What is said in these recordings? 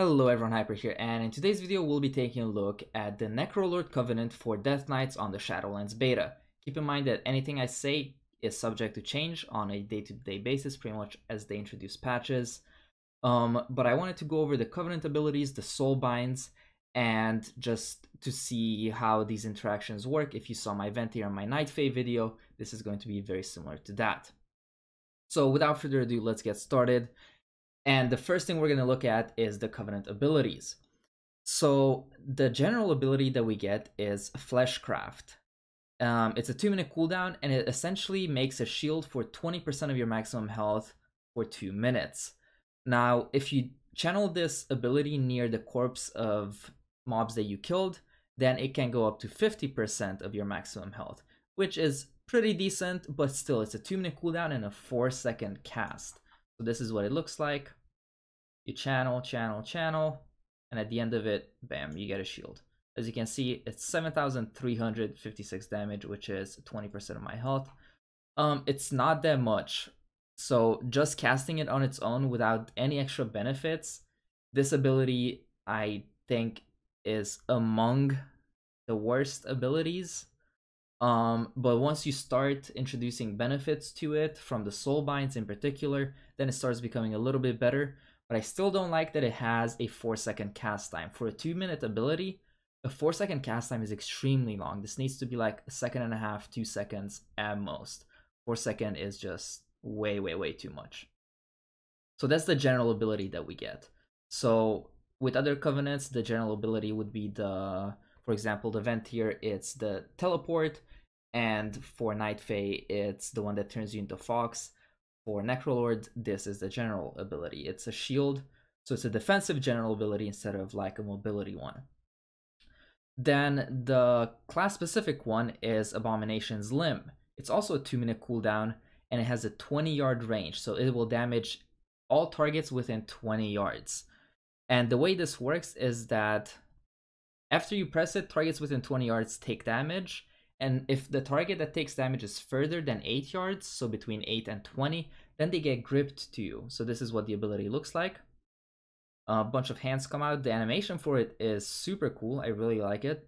Hello everyone, Hyper here, and in today's video we'll be taking a look at the Necrolord Covenant for Death Knights on the Shadowlands beta. Keep in mind that anything I say is subject to change on a day-to-day -day basis, pretty much as they introduce patches. Um, but I wanted to go over the Covenant abilities, the Soul Binds, and just to see how these interactions work. If you saw my Venthyr or my Night Fae video, this is going to be very similar to that. So without further ado, let's get started. And the first thing we're going to look at is the Covenant abilities. So the general ability that we get is Fleshcraft. Um, it's a two minute cooldown and it essentially makes a shield for 20% of your maximum health for two minutes. Now, if you channel this ability near the corpse of mobs that you killed, then it can go up to 50% of your maximum health, which is pretty decent, but still it's a two minute cooldown and a four second cast. So this is what it looks like. You channel, channel, channel, and at the end of it, bam, you get a shield. As you can see, it's 7,356 damage, which is 20% of my health. Um, it's not that much. So just casting it on its own without any extra benefits, this ability, I think, is among the worst abilities um, but once you start introducing benefits to it, from the soul binds in particular, then it starts becoming a little bit better. But I still don't like that it has a 4 second cast time. For a 2 minute ability, a 4 second cast time is extremely long. This needs to be like a second and a half, 2 seconds at most. 4 second is just way, way, way too much. So that's the general ability that we get. So with other covenants, the general ability would be the, for example, the Venthyr, it's the teleport and for Night Fae, it's the one that turns you into Fox. For Necrolord, this is the general ability. It's a shield, so it's a defensive general ability instead of like a mobility one. Then the class specific one is Abomination's Limb. It's also a 2 minute cooldown and it has a 20 yard range, so it will damage all targets within 20 yards. And the way this works is that after you press it, targets within 20 yards take damage, and if the target that takes damage is further than 8 yards, so between 8 and 20, then they get gripped to you. So this is what the ability looks like. A bunch of hands come out. The animation for it is super cool. I really like it.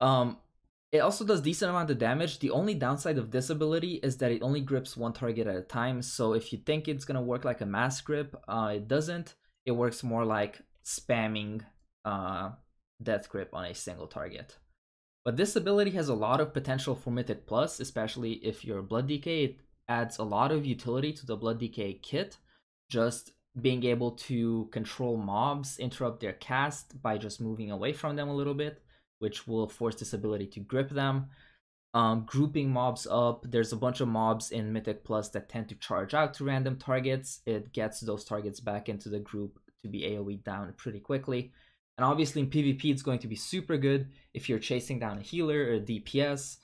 Um, it also does decent amount of damage. The only downside of this ability is that it only grips one target at a time. So if you think it's going to work like a mass grip, uh, it doesn't. It works more like spamming uh, death grip on a single target. But this ability has a lot of potential for Mythic Plus, especially if you're Blood DK. It adds a lot of utility to the Blood DK kit. Just being able to control mobs, interrupt their cast by just moving away from them a little bit, which will force this ability to grip them. Um, grouping mobs up. There's a bunch of mobs in Mythic Plus that tend to charge out to random targets. It gets those targets back into the group to be AoE down pretty quickly. And obviously in PvP, it's going to be super good if you're chasing down a healer or a DPS.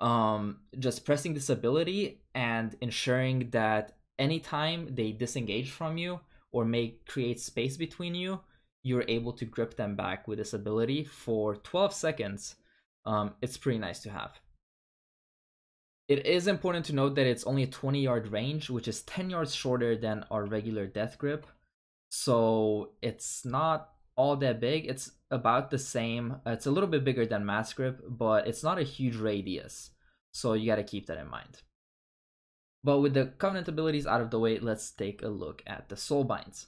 Um, just pressing this ability and ensuring that anytime they disengage from you or may create space between you, you're able to grip them back with this ability for 12 seconds. Um, it's pretty nice to have. It is important to note that it's only a 20 yard range, which is 10 yards shorter than our regular death grip. So it's not all that big. It's about the same. Uh, it's a little bit bigger than Mass Grip, but it's not a huge radius. So you got to keep that in mind. But with the Covenant abilities out of the way, let's take a look at the Soul Binds.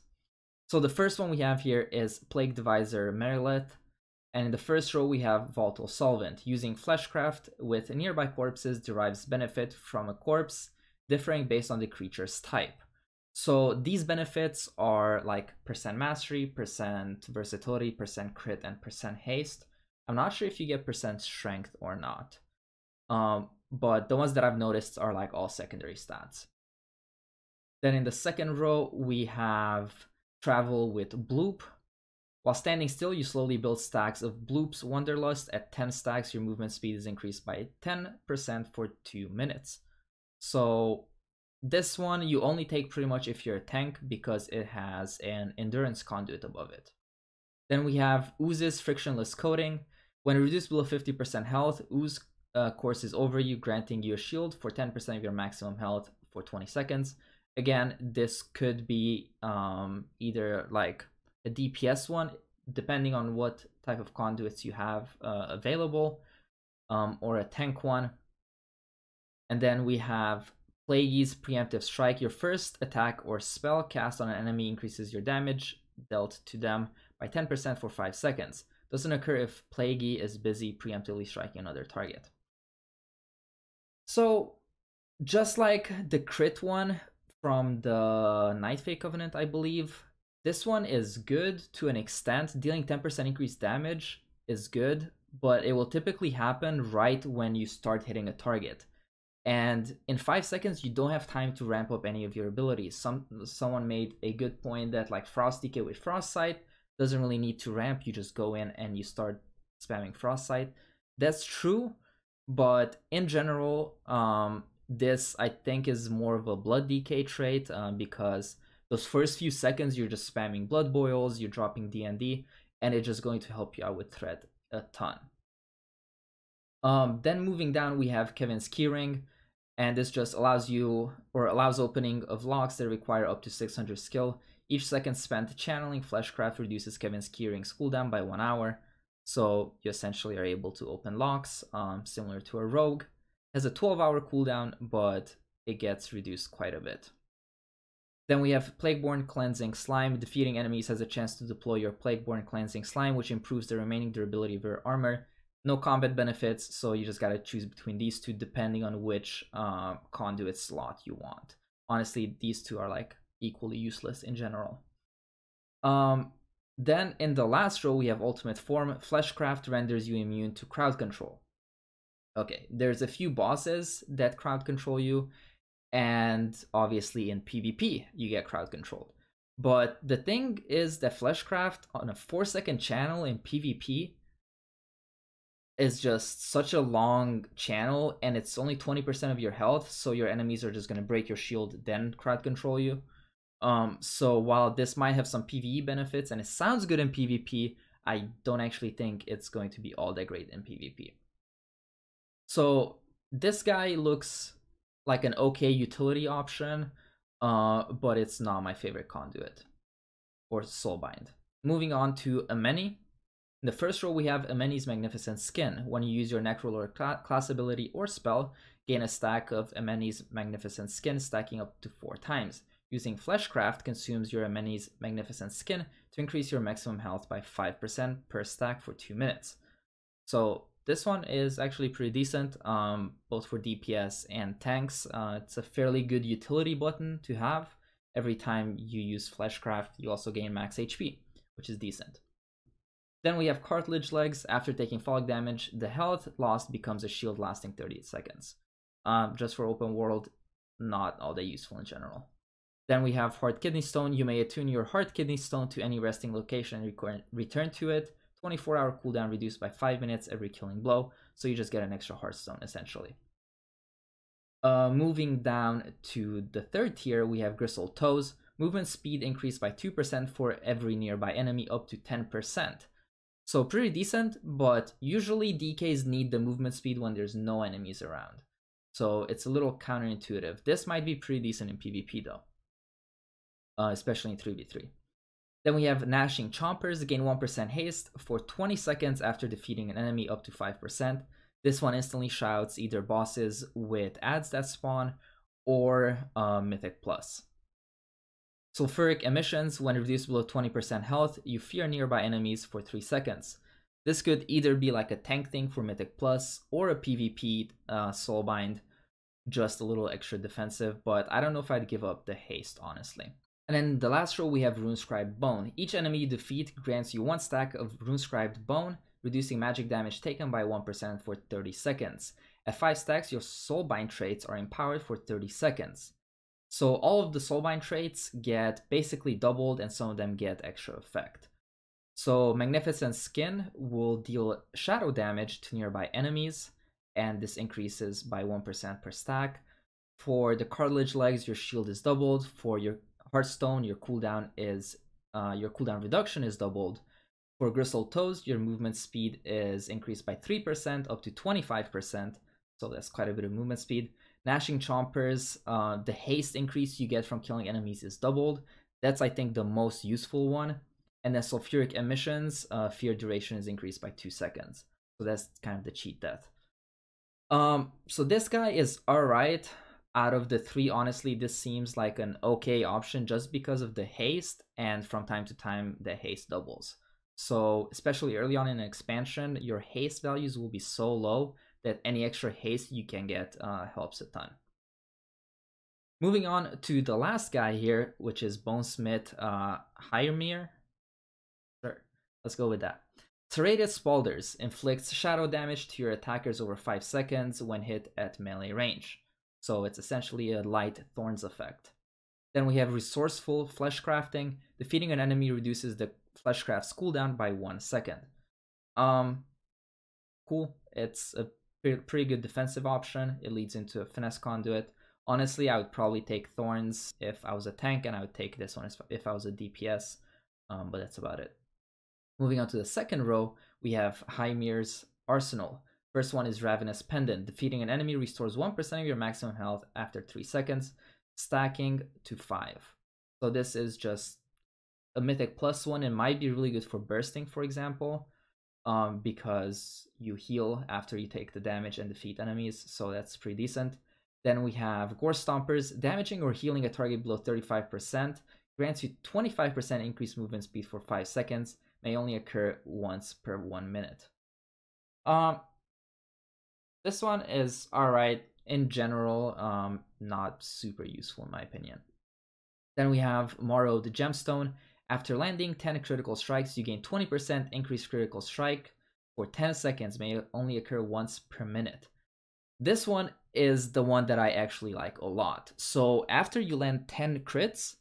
So the first one we have here is Plague Deviser Marileth. And in the first row, we have Volatile Solvent. Using Fleshcraft with nearby corpses derives benefit from a corpse, differing based on the creature's type. So these benefits are like percent mastery, percent versatility, percent crit, and percent haste. I'm not sure if you get percent strength or not. Um, but the ones that I've noticed are like all secondary stats. Then in the second row, we have travel with bloop. While standing still, you slowly build stacks of bloops Wanderlust. At 10 stacks, your movement speed is increased by 10% for 2 minutes. So this one you only take pretty much if you're a tank because it has an endurance conduit above it. Then we have Ooze's frictionless coating. When reduced below 50% health, Ooze uh, courses over you, granting you a shield for 10% of your maximum health for 20 seconds. Again, this could be um, either like a DPS one, depending on what type of conduits you have uh, available, um, or a tank one. And then we have Plagey's Preemptive Strike. Your first attack or spell cast on an enemy increases your damage dealt to them by 10% for 5 seconds. Doesn't occur if Plagey is busy preemptively striking another target. So, just like the crit one from the Night Fae Covenant, I believe, this one is good to an extent. Dealing 10% increased damage is good, but it will typically happen right when you start hitting a target. And in five seconds, you don't have time to ramp up any of your abilities. Some someone made a good point that like Frost DK with Frostscythe doesn't really need to ramp. You just go in and you start spamming Frostscythe. That's true, but in general, um, this I think is more of a blood DK trait um, because those first few seconds you're just spamming blood boils, you're dropping DND, and it's just going to help you out with threat a ton. Um, then moving down, we have Kevin's Keyring, and this just allows you or allows opening of locks that require up to 600 skill. Each second spent channeling Fleshcraft reduces Kevin's Keyring's cooldown by one hour, so you essentially are able to open locks, um, similar to a rogue. Has a 12 hour cooldown, but it gets reduced quite a bit. Then we have Plagueborn Cleansing Slime. Defeating enemies has a chance to deploy your Plagueborn Cleansing Slime, which improves the remaining durability of your armor. No combat benefits, so you just gotta choose between these two depending on which uh, conduit slot you want. Honestly, these two are like equally useless in general. Um, then in the last row, we have Ultimate Form. Fleshcraft renders you immune to crowd control. Okay, there's a few bosses that crowd control you, and obviously in PvP you get crowd controlled. But the thing is that Fleshcraft on a four second channel in PvP is just such a long channel and it's only 20% of your health, so your enemies are just gonna break your shield, then crowd control you. Um, so while this might have some PvE benefits and it sounds good in PvP, I don't actually think it's going to be all that great in PvP. So this guy looks like an okay utility option, uh, but it's not my favorite conduit or soulbind. Moving on to Emeni. In the first row, we have Emeni's Magnificent Skin. When you use your Necrolord class ability or spell, gain a stack of Emeni's Magnificent Skin, stacking up to four times. Using Fleshcraft consumes your Emeni's Magnificent Skin to increase your maximum health by 5% per stack for 2 minutes. So this one is actually pretty decent, um, both for DPS and tanks. Uh, it's a fairly good utility button to have. Every time you use Fleshcraft, you also gain max HP, which is decent. Then we have Cartilage Legs. After taking fog damage, the health lost becomes a shield lasting 38 seconds. Um, just for open world, not all that useful in general. Then we have Hearth Kidney Stone. You may attune your Hearth Kidney Stone to any resting location and return to it 24 hour cooldown reduced by 5 minutes every killing blow, so you just get an extra hearthstone essentially. Uh, moving down to the third tier, we have Gristle Toes. Movement speed increased by 2% for every nearby enemy up to 10%. So pretty decent, but usually DKs need the movement speed when there's no enemies around. So it's a little counterintuitive. This might be pretty decent in PvP though, uh, especially in 3v3. Then we have Gnashing Chompers, gain 1% haste for 20 seconds after defeating an enemy up to 5%. This one instantly shouts either bosses with adds that spawn or uh, Mythic Plus. Sulfuric Emissions, when reduced below 20% health, you fear nearby enemies for 3 seconds. This could either be like a tank thing for Mythic Plus or a PvP uh, Soulbind, just a little extra defensive, but I don't know if I'd give up the haste, honestly. And then the last row we have Runescribed Bone. Each enemy you defeat grants you one stack of Runescribed Bone, reducing magic damage taken by 1% for 30 seconds. At 5 stacks, your Soulbind traits are empowered for 30 seconds. So all of the Soulbind traits get basically doubled and some of them get extra effect. So Magnificent Skin will deal shadow damage to nearby enemies, and this increases by 1% per stack. For the Cartilage Legs, your shield is doubled. For your Hearthstone, your cooldown is uh, your cooldown reduction is doubled. For gristle Toes, your movement speed is increased by 3% up to 25%, so that's quite a bit of movement speed. Gnashing Chompers, uh, the haste increase you get from killing enemies is doubled. That's, I think, the most useful one. And then Sulfuric Emissions, uh, fear duration is increased by 2 seconds. So that's kind of the cheat death. Um, so this guy is alright. Out of the three, honestly, this seems like an okay option just because of the haste, and from time to time, the haste doubles. So, especially early on in an expansion, your haste values will be so low that any extra haste you can get uh, helps a ton. Moving on to the last guy here, which is Bonesmith uh, Hyremyr. Sure, let's go with that. Serrated Spaulders inflicts shadow damage to your attackers over 5 seconds when hit at melee range. So it's essentially a light Thorns effect. Then we have Resourceful Flesh Crafting. Defeating an enemy reduces the Fleshcraft's cooldown by 1 second. Um, cool. It's a pretty good defensive option. It leads into a Finesse Conduit. Honestly, I would probably take Thorns if I was a tank, and I would take this one if I was a DPS, um, but that's about it. Moving on to the second row, we have Hymir's Arsenal. First one is Ravenous Pendant. Defeating an enemy restores 1% of your maximum health after 3 seconds, stacking to 5. So this is just a Mythic plus one. It might be really good for bursting, for example, um, because you heal after you take the damage and defeat enemies, so that's pretty decent. Then we have Gore Stompers. Damaging or healing a target below 35% grants you 25% increased movement speed for 5 seconds may only occur once per one minute. Um, this one is alright in general, um, not super useful in my opinion. Then we have Marrowed Gemstone. After landing 10 critical strikes, you gain 20% increased critical strike for 10 seconds, may only occur once per minute. This one is the one that I actually like a lot. So after you land 10 crits,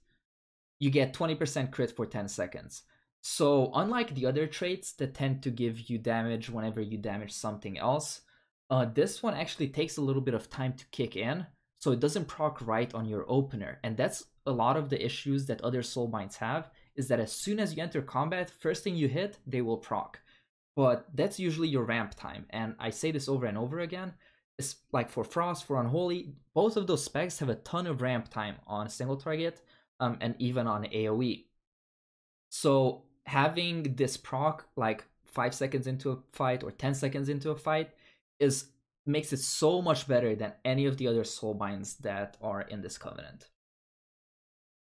you get 20% crit for 10 seconds. So unlike the other traits that tend to give you damage whenever you damage something else, uh, this one actually takes a little bit of time to kick in, so it doesn't proc right on your opener. And that's a lot of the issues that other soulbinds have, is that as soon as you enter combat, first thing you hit, they will proc. But that's usually your ramp time, and I say this over and over again, it's like for Frost, for Unholy, both of those specs have a ton of ramp time on single target, um, and even on AoE. So having this proc like five seconds into a fight or 10 seconds into a fight is makes it so much better than any of the other soulbinds that are in this covenant.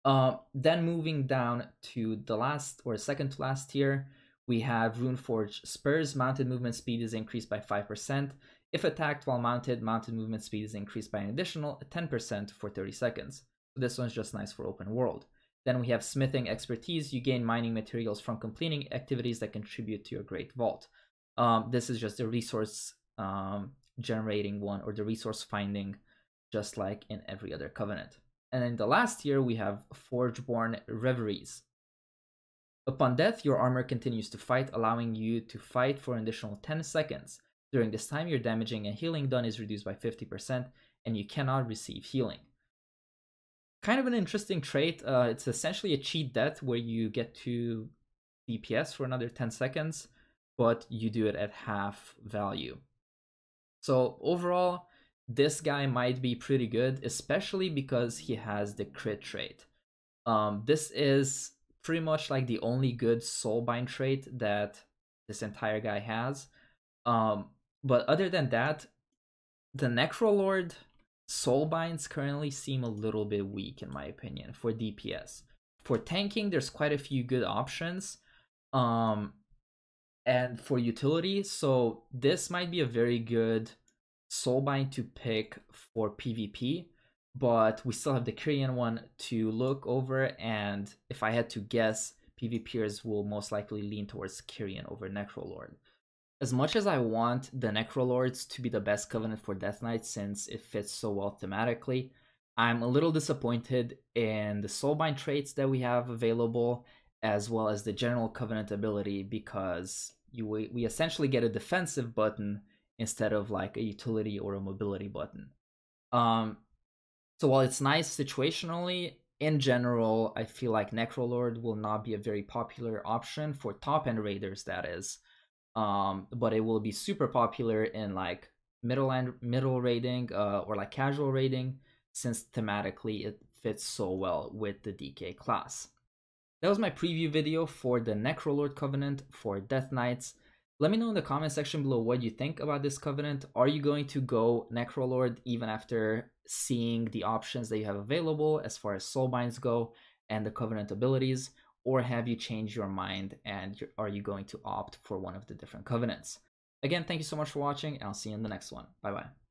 Uh, then moving down to the last or second to last tier, we have Runeforge Spurs. Mounted movement speed is increased by 5%. If attacked while mounted, mounted movement speed is increased by an additional 10% for 30 seconds. This one's just nice for open world. Then we have smithing expertise. You gain mining materials from completing activities that contribute to your great vault. Um, this is just a resource um, generating one or the resource finding, just like in every other covenant. And in the last tier, we have Forgeborne Reveries. Upon death, your armor continues to fight, allowing you to fight for an additional 10 seconds. During this time, your damaging and healing done is reduced by 50%, and you cannot receive healing kind of an interesting trait. Uh, it's essentially a cheat death where you get to DPS for another 10 seconds, but you do it at half value. So overall, this guy might be pretty good, especially because he has the crit trait. Um, this is pretty much like the only good soulbind trait that this entire guy has. Um, but other than that, the Necrolord Soulbinds currently seem a little bit weak in my opinion for DPS. For tanking, there's quite a few good options. Um, and for utility, so this might be a very good soulbind to pick for PvP, but we still have the Kyrian one to look over, and if I had to guess, PvPers will most likely lean towards Kyrian over Necrolord. As much as I want the Necrolords to be the best covenant for Death Knight since it fits so well thematically, I'm a little disappointed in the Soulbind traits that we have available, as well as the general covenant ability, because you we essentially get a defensive button instead of like a utility or a mobility button. Um, so while it's nice situationally, in general, I feel like Necrolord will not be a very popular option for top end raiders. That is, um, but it will be super popular in like middle and middle raiding uh, or like casual raiding since thematically it fits so well with the DK class. That was my preview video for the Necrolord Covenant for Death Knights. Let me know in the comment section below what you think about this covenant. Are you going to go Necrolord even after seeing the options that you have available as far as soulbinds go and the covenant abilities? Or have you changed your mind and are you going to opt for one of the different covenants? Again, thank you so much for watching and I'll see you in the next one. Bye bye.